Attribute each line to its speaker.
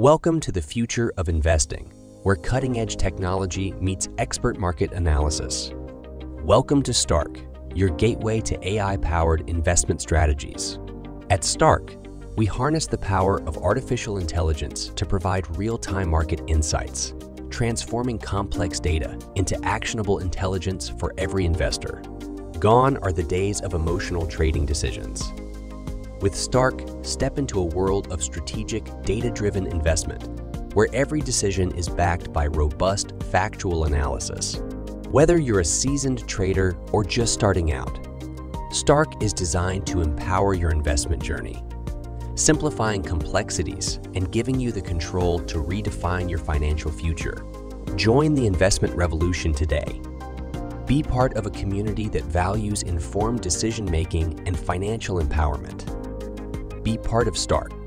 Speaker 1: Welcome to the future of investing, where cutting edge technology meets expert market analysis. Welcome to Starck, your gateway to AI powered investment strategies. At Starck, we harness the power of artificial intelligence to provide real time market insights, transforming complex data into actionable intelligence for every investor. Gone are the days of emotional trading decisions. With Starck, step into a world of strategic, data driven investment, where every decision is backed by robust, factual analysis. Whether you're a seasoned trader or just starting out, Starck is designed to empower your investment journey, simplifying complexities and giving you the control to redefine your financial future. Join the investment revolution today. Be part of a community that values informed decision making and financial empowerment be part of Starck